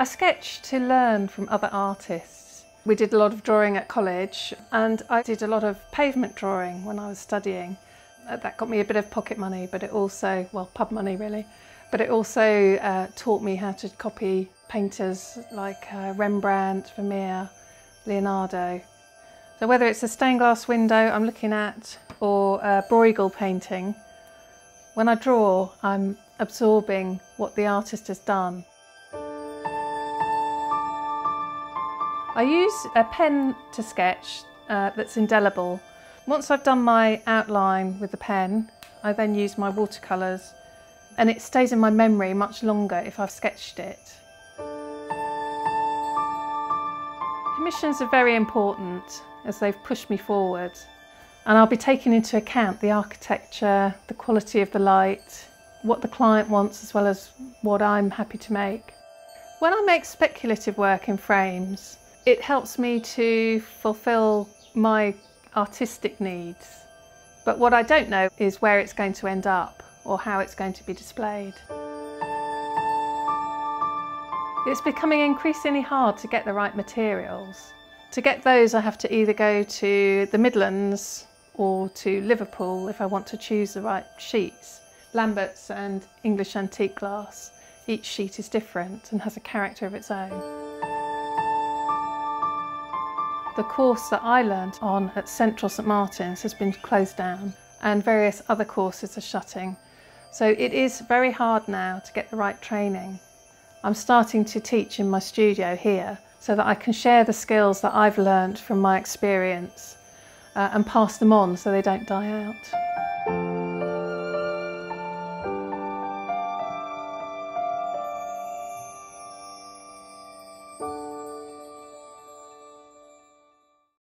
I sketch to learn from other artists. We did a lot of drawing at college and I did a lot of pavement drawing when I was studying. Uh, that got me a bit of pocket money, but it also, well, pub money really, but it also uh, taught me how to copy painters like uh, Rembrandt, Vermeer, Leonardo. So whether it's a stained glass window I'm looking at or a Bruegel painting, when I draw, I'm absorbing what the artist has done. I use a pen to sketch uh, that's indelible. Once I've done my outline with the pen, I then use my watercolours and it stays in my memory much longer if I've sketched it. Commissions are very important as they've pushed me forward and I'll be taking into account the architecture, the quality of the light, what the client wants as well as what I'm happy to make. When I make speculative work in frames, it helps me to fulfill my artistic needs. But what I don't know is where it's going to end up or how it's going to be displayed. It's becoming increasingly hard to get the right materials. To get those I have to either go to the Midlands or to Liverpool if I want to choose the right sheets. Lambert's and English antique glass, each sheet is different and has a character of its own. The course that I learned on at Central St Martin's has been closed down and various other courses are shutting. So it is very hard now to get the right training. I'm starting to teach in my studio here so that I can share the skills that I've learned from my experience uh, and pass them on so they don't die out.